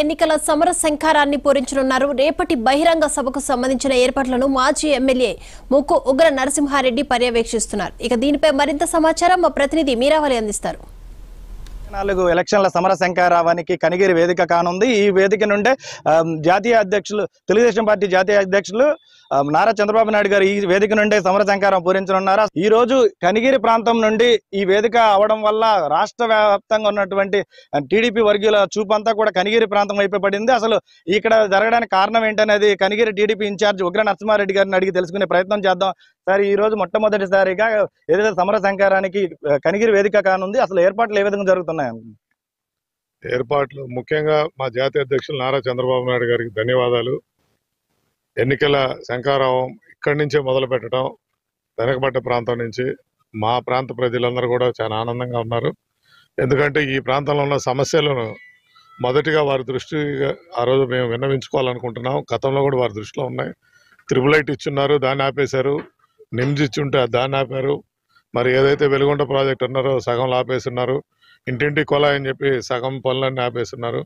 ఎన్నికల సమర శంఖారాన్ని పూరించనున్నారు. రేపటి బహిరంగ సభకు సంబంధించిన ఏర్పాట్లను మాజీ ఎమ్మెల్యే ముక్కు ఉగ్ర నరసింహారెడ్డి పర్యవేక్షిస్తున్నారు. ఇక దీనిపై మరింత సమాచారం మా ప్రతినిధి మీరావళి అందిస్తారు. నాలుగు ఎలక్షన్ల సమర శంకారావానికి కనిగిరి వేదిక కానుంది. ఈ వేదిక నుండే జాతీయ అధ్యక్షులు తెలుగుదేశం పార్టీ జాతీయ అధ్యక్షులు నారా చంద్రబాబు నాయుడు గారు ఈ వేదిక నుండే సమర శంకారం పూరించనున్నారు. ఈ రోజు కనిగిరి ప్రాంతం నుండి ఈ వేదిక అవడం వల్ల రాష్ట్ర వ్యాప్తంగా ఉన్నటువంటి టీడీపీ వర్గీయుల చూపంతా కూడా కనిగిరి ప్రాంతం వైపు పడింది. అసలు ఇక్కడ జరగడానికి కారణం ఏంటనేది కనిగిరి టీడీపీ ఇన్ఛార్జ్ ఉగ్ర నరసింహారెడ్డి గారిని అడిగి తెలుసుకునే ప్రయత్నం చేద్దాం. సార్ ఈ రోజు మొట్టమొదటిసారిగా ఏదైతే సమర శంకారానికి కనిగిరి వేదిక కానుంది అసలు ఏర్పాట్లు ఏ విధంగా జరుగుతున్నాయి? ఏర్పాట్లు ముఖ్యంగా మా జాతీయ అధ్యక్షులు నారా చంద్రబాబు నాయుడు గారికి ధన్యవాదాలు. ఎన్నికల శంకారావం ఇక్కడి నుంచే మొదలు పెట్టడం వెనకబడ్డ ప్రాంతం నుంచి మా ప్రాంత ప్రజలందరూ కూడా చాలా ఆనందంగా ఉన్నారు. ఎందుకంటే ఈ ప్రాంతంలో ఉన్న సమస్యలను మొదటిగా వారి దృష్టి ఆ రోజు మేము విన్నవించుకోవాలనుకుంటున్నాం. గతంలో కూడా వారి దృష్టిలో ఉన్నాయి. త్రిబుల్ ఐట్ ఇచ్చున్నారు దాన్ని ఆపేశారు. నిమ్స్ ఇచ్చుంటే దాన్ని ఆపారు. మరి ఏదైతే వెలుగొండ ప్రాజెక్ట్ ఉన్నారో సగం ఉన్నారు ఇంటింటి కొలాయి అని చెప్పి సగం పనులన్నీ ఆపేస్తున్నారు.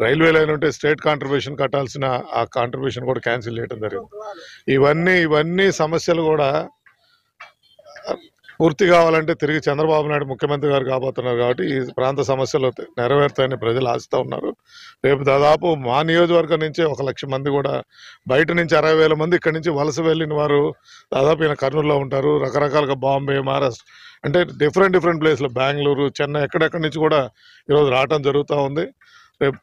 రైల్వే లైన్ ఉంటే స్టేట్ కాంట్రిబ్యూషన్ కట్టాల్సిన ఆ కాంట్రిబ్యూషన్ కూడా క్యాన్సిల్ చేయడం జరిగింది. ఇవన్నీ ఇవన్నీ సమస్యలు కూడా పూర్తి కావాలంటే తిరిగి చంద్రబాబు నాయుడు ముఖ్యమంత్రి గారు కాబోతున్నారు కాబట్టి ఈ ప్రాంత సమస్యలు నెరవేరుతాయని ప్రజలు ఆశిస్తూ ఉన్నారు. రేపు దాదాపు మా నియోజకవర్గం నుంచి ఒక లక్ష మంది కూడా బయట నుంచి అరవై వేల మంది ఇక్కడి నుంచి వలస వెళ్ళిన వారు దాదాపు ఈయన కర్నూలులో ఉంటారు. రకరకాలుగా బాంబే మహారాష్ట్ర అంటే డిఫరెంట్ డిఫరెంట్ ప్లేస్లో బెంగళూరు చెన్నై ఎక్కడెక్కడి నుంచి కూడా ఈరోజు రావటం జరుగుతూ ఉంది. రేపు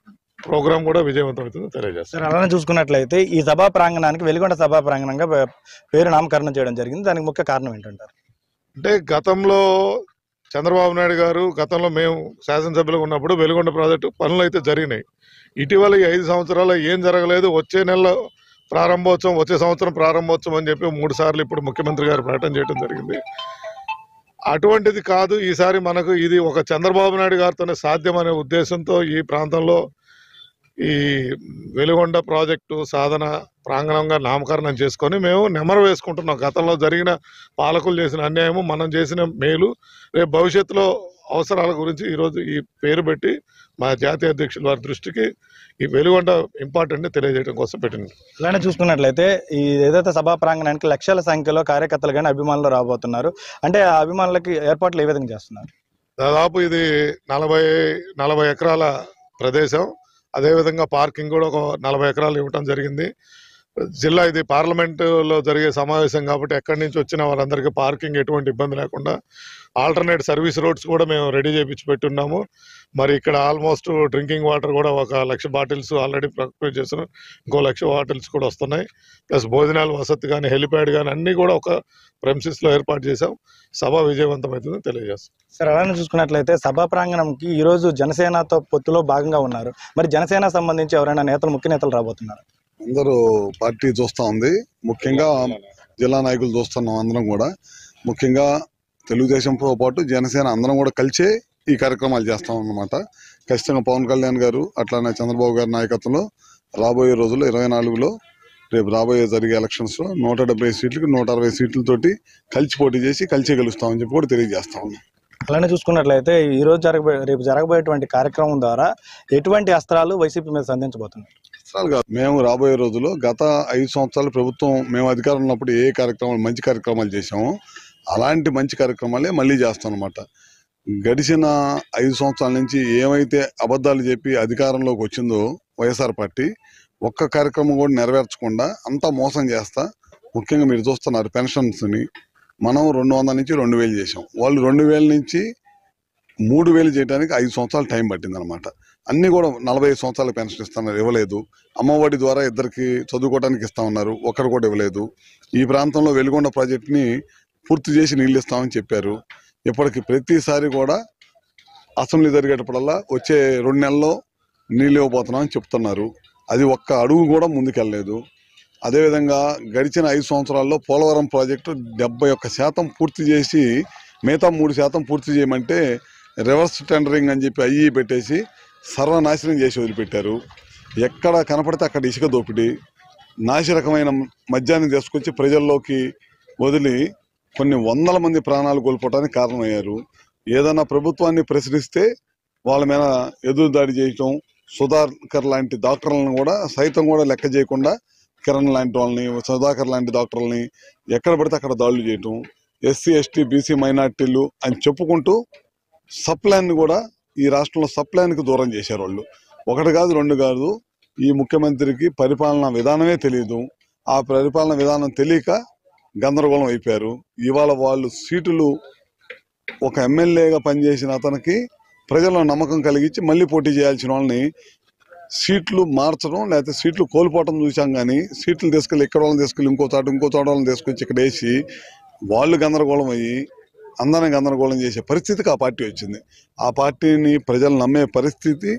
ప్రోగ్రామ్ కూడా విజయవంతం అవుతుందని తెలియజేస్తాను అలానే చూసుకున్నట్లయితే ఈ సభా ప్రాంగణానికి వెలుగొండ సభా ప్రాంగణంగా పేరు నామకరణం చేయడం జరిగింది. దానికి ముఖ్య కారణం ఏంటంటారు? అంటే గతంలో చంద్రబాబు నాయుడు గారు గతంలో మేము శాసనసభ్యులు ఉన్నప్పుడు వెలుగొండ ప్రాజెక్టు పనులు అయితే జరిగినాయి. ఇటీవల ఈ ఐదు సంవత్సరాలు ఏం జరగలేదు. వచ్చే నెల ప్రారంభోత్సవం వచ్చే సంవత్సరం ప్రారంభోత్సవం అని చెప్పి మూడు సార్లు ఇప్పుడు ముఖ్యమంత్రి గారు ప్రకటన చేయడం జరిగింది. అటువంటిది కాదు. ఈసారి మనకు ఇది ఒక చంద్రబాబు నాయుడు గారితోనే సాధ్యం అనే ఉద్దేశంతో ఈ ప్రాంతంలో ఈ వెలుగొండ ప్రాజెక్టు సాధన ప్రాంగణంగా నామకరణం చేసుకొని మేము నెమరు వేసుకుంటున్నాం. గతంలో జరిగిన పాలకులు చేసిన అన్యాయము మనం చేసిన మేలు రేపు భవిష్యత్తులో అవసరాల గురించి ఈరోజు ఈ పేరు పెట్టి మా జాతీయ అధ్యక్షుల వారి దృష్టికి ఈ వెలుగొండ ఇంపార్టెంట్ తెలియజేయడం కోసం పెట్టింది అలానే చూసుకున్నట్లయితే ఈ ఏదైతే సభా ప్రాంగణానికి లక్షల సంఖ్యలో కార్యకర్తలు కానీ అభిమానులు రాబోతున్నారు. అంటే ఆ అభిమానులకి ఏర్పాట్లు ఏ విధంగా చేస్తున్నారు? దాదాపు ఇది నలభై నలభై ఎకరాల ప్రదేశం. అదేవిధంగా పార్కింగ్ కూడా ఒక నలభై ఎకరాలు ఇవ్వటం జరిగింది. జిల్లా ఇది పార్లమెంటులో జరిగే సమావేశం కాబట్టి ఎక్కడి నుంచి వచ్చిన వారందరికీ పార్కింగ్ ఎటువంటి ఇబ్బంది లేకుండా ఆల్టర్నేట్ సర్వీస్ రోడ్స్ కూడా మేము రెడీ చేయించి పెట్టున్నాము. మరి ఇక్కడ ఆల్మోస్ట్ డ్రింకింగ్ వాటర్ కూడా ఒక లక్ష బాటిల్స్ ఆల్రెడీ ప్రొక్యూర్ చేస్తున్నాం ఇంకో లక్ష బాటిల్స్ కూడా వస్తున్నాయి. ప్లస్ భోజనాలు వసతి కానీ హెలిప్యాడ్ కానీ అన్నీ కూడా ఒక premises ఏర్పాటు చేసాం సభ విజయవంతమవుతుందని తెలియజేస్తాం. సార్ అలానే చూసుకున్నట్లయితే సభా ప్రాంగణంకి ఈ రోజు జనసేనతో పొత్తులో భాగంగా ఉన్నారు. మరి జనసేన సంబంధించి ఎవరైనా నేతలు ముఖ్య నేతలు రాబోతున్నారు? అందరూ పార్టీ చూస్తూ ఉంది. ముఖ్యంగా జిల్లా నాయకులు చూస్తున్నాం అందరం కూడా. ముఖ్యంగా తెలుగుదేశంతో పాటు జనసేన అందరం కూడా కలిసే ఈ కార్యక్రమాలు చేస్తాం అన్నమాట ఖచ్చితంగా పవన్ కళ్యాణ్ గారు అట్లానే చంద్రబాబు గారి నాయకత్వంలో రాబోయే రోజుల్లో ఇరవై నాలుగులో రేపు రాబోయే జరిగే ఎలక్షన్స్లో నూట డెబ్బై సీట్లకు నూట అరవై సీట్లతోటి కలిసి పోటీ చేసి కలిసే గెలుస్తామని చెప్పి కూడా తెలియజేస్తా ఉన్నాం. అలానే చూసుకున్నట్లయితే ఈ రోజు జరగబోయే రేపు జరగబోయేటువంటి కార్యక్రమం ద్వారా ఎటువంటి అస్త్రాలు వైసీపీ మీద సంధించబోతున్నారు అసలు కాదు. మేము రాబోయే రోజుల్లో గత ఐదు సంవత్సరాలు ప్రభుత్వం మేము అధికారం ఉన్నప్పుడు ఏ కార్యక్రమాలు మంచి కార్యక్రమాలు చేశామో అలాంటి మంచి కార్యక్రమాలే మళ్ళీ చేస్తాం అనమాట గడిచిన ఐదు సంవత్సరాల నుంచి ఏమైతే అబద్ధాలు చెప్పి అధికారంలోకి వచ్చిందో వైఎస్ఆర్ పార్టీ ఒక్క కార్యక్రమం కూడా నెరవేర్చకుండా అంతా మోసం చేస్తా ముఖ్యంగా మీరు చూస్తున్నారు పెన్షన్స్ని. మనం రెండు వందల నుంచి రెండు వేలు చేసాం వాళ్ళు రెండు వేల నుంచి మూడు వేలు చేయడానికి ఐదు సంవత్సరాలు టైం పట్టింది అనమాట కూడా నలభై ఐదు సంవత్సరాల పెన్షన్ ఇస్తున్నారు ఇవ్వలేదు. అమ్మఒడి ద్వారా ఇద్దరికి చదువుకోవడానికి ఇస్తా ఉన్నారు ఒకరు కూడా ఇవ్వలేదు. ఈ ప్రాంతంలో వెలుగొండ ప్రాజెక్ట్ని పూర్తి చేసి నీళ్ళు ఇస్తామని చెప్పారు. ఇప్పటికి ప్రతిసారి కూడా అసెంబ్లీ జరిగేటప్పుడల్లా వచ్చే రెండు నెలల్లో నీళ్ళు ఇవ్వబోతున్నామని చెప్తున్నారు. అది ఒక్క అడుగు కూడా ముందుకెళ్ళలేదు. అదేవిధంగా గడిచిన ఐదు సంవత్సరాల్లో పోలవరం ప్రాజెక్టు డెబ్బై ఒక్క శాతం పూర్తి చేసి మిగతా మూడు శాతం పూర్తి చేయమంటే రివర్స్ టెండరింగ్ అని చెప్పి అయ్యి పెట్టేసి సర్వనాశనం చేసి వదిలిపెట్టారు. ఎక్కడ కనపడితే అక్కడ ఇసుక దోపిడీ నాశరకమైన మద్యాన్ని తీసుకొచ్చి ప్రజల్లోకి వదిలి కొన్ని వందల మంది ప్రాణాలు కోల్పోవడానికి కారణమయ్యారు. ఏదైనా ప్రభుత్వాన్ని ప్రశ్నిస్తే వాళ్ళ మీద ఎదురు దాడి చేయటం సుధాకర్ లాంటి డాక్టర్లను కూడా సైతం కూడా లెక్క చేయకుండా కిరణ్ లాంటి వాళ్ళని సుధాకర్ లాంటి డాక్టర్లని ఎక్కడ పడితే అక్కడ దాడులు చేయటం ఎస్సీ ఎస్టీ బీసీ మైనార్టీలు అని చెప్పుకుంటూ సప్లాన్ కూడా ఈ రాష్ట్రంలో సప్లాన్కి దూరం చేశారు వాళ్ళు. ఒకటి కాదు రెండు కాదు. ఈ ముఖ్యమంత్రికి పరిపాలనా విధానమే తెలియదు ఆ పరిపాలన విధానం తెలియక గందరగోళం అయిపోయారు. ఇవాళ వాళ్ళు సీటులు ఒక ఎమ్మెల్యేగా పనిచేసిన అతనికి ప్రజల్లో నమ్మకం కలిగించి మళ్ళీ పోటీ చేయాల్సిన వాళ్ళని సీట్లు మార్చడం లేకపోతే సీట్లు కోల్పోవటం చూసాం కానీ సీట్లు తీసుకెళ్ళి ఇక్కడ వాళ్ళని తీసుకెళ్ళి ఇంకో చోట ఇంకో చోట వాళ్ళని తీసుకొచ్చి ఇక్కడ వేసి వాళ్ళు గందరగోళం అయ్యి అందరిని గందరగోళం చేసే పరిస్థితికి ఆ పార్టీ వచ్చింది. ఆ పార్టీని ప్రజలు నమ్మే పరిస్థితి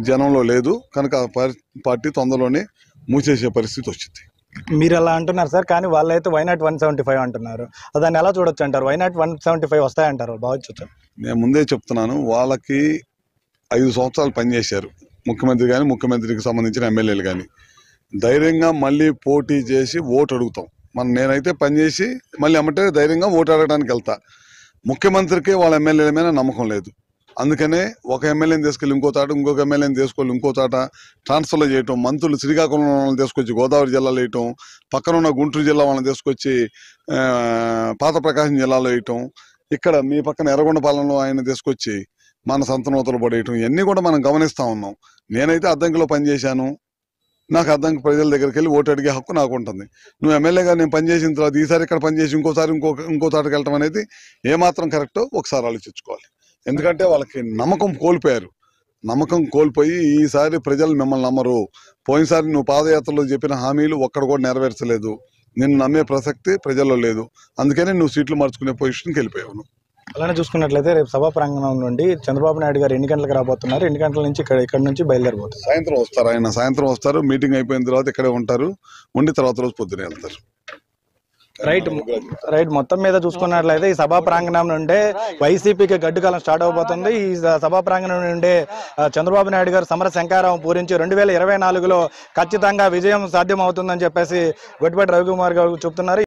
జనంలో లేదు. కనుక ఆ పరి- పార్టీ తొందరలోనే మూసేసే పరిస్థితి వచ్చింది. మీరు అలా అంటున్నారు సార్ కానీ వాళ్ళైతే వైనాట్ వన్ సెవెంటీ ఫైవ్ అంటున్నారు. దాన్ని ఎలా చూడొచ్చు అంటారు? Why not one seventy five వస్తాయంటారు బావచ్చు నేను ముందే చెప్తున్నాను వాళ్ళకి ఐదు సంవత్సరాలు పనిచేశారు. ముఖ్యమంత్రి కానీ ముఖ్యమంత్రికి సంబంధించిన ఎమ్మెల్యేలు కానీ ధైర్యంగా మళ్ళీ పోటీ చేసి ఓటు అడుగుతాం. మన నేనైతే పనిచేసి మళ్ళీ అమ్మటే ధైర్యంగా ఓటు అడగడానికి వెళ్తా. ముఖ్యమంత్రికే వాళ్ళ ఎమ్మెల్యేల మీద నమ్మకం లేదు. అందుకనే ఒక ఎమ్మెల్యేని తీసుకెళ్ళి ఇంకో తాట ఇంకొక ఎమ్మెల్యేని తీసుకెళ్ళి ఇంకో తాట ట్రాన్స్ఫర్లు చేయటం మంత్రులు శ్రీకాకుళం వాళ్ళని తీసుకొచ్చి గోదావరి జిల్లాలో వేయటం పక్కన ఉన్న గుంటూరు జిల్లా వాళ్ళని తీసుకొచ్చి పాత ప్రకాశం జిల్లాలో వేయటం ఇక్కడ మీ పక్కన ఎర్రగొండపాలెంలో ఆయన తీసుకొచ్చి మన సంతనూతలు పడేయటం ఇవన్నీ కూడా మనం గమనిస్తూ ఉన్నాం. నేనైతే అద్దంకిలో పనిచేశాను. నాకు అర్థం ప్రజల దగ్గరికి వెళ్ళి ఓటు అడిగే హక్కు నాకు ఉంటుంది. నువ్వు ఎమ్మెల్యేగా నేను పనిచేసిన తర్వాత ఈసారి ఇక్కడ పనిచేసి ఇంకోసారి ఇంకో ఇంకో తాటకి వెళ్ళటం అనేది ఏమాత్రం కరెక్టో ఒకసారి ఆలోచించుకోవాలి. ఎందుకంటే వాళ్ళకి నమ్మకం కోల్పోయారు. నమ్మకం కోల్పోయి ఈసారి ప్రజలు మిమ్మల్ని నమ్మరు. పోయినసారి నువ్వు పాదయాత్రలో చెప్పిన హామీలు ఒక్కడ కూడా నెరవేర్చలేదు. నిన్ను నమ్మే ప్రసక్తి ప్రజల్లో లేదు. అందుకనే నువ్వు సీట్లు మార్చుకునే పొజిషన్కి వెళ్ళిపోయావు నువ్వు. అలానే చూసుకున్నట్లయితే రేపు సభా ప్రాంగణం నుండి చంద్రబాబు నాయుడు గారు ఎన్ని గంటలకు రాబోతున్నారు? ఎన్ని గంటల నుంచి ఇక్కడ ఇక్కడ నుంచి బయలుదేరబోతున్నారు? సాయంత్రం వస్తారు ఆయన. సాయంత్రం వస్తారు. మీటింగ్ అయిపోయిన తర్వాత ఇక్కడే ఉంటారు. ఉండి తర్వాత రోజు పొద్దునే వెళ్తారు. Right right. మొత్తం మీద చూసుకున్నట్లయితే ఈ సభా ప్రాంగణం నుండే వైసీపీకి గడ్డుకాలం స్టార్ట్ అవబోతుంది. ఈ సభా ప్రాంగణం నుండే చంద్రబాబు నాయుడు గారు సమర శంకారం పూరించి రెండు వేల ఇరవై నాలుగులో ఖచ్చితంగా విజయం సాధ్యం అవుతుందని చెప్పేసి గొట్టిపాటి రవికుమార్ గారు చెప్తున్నారు.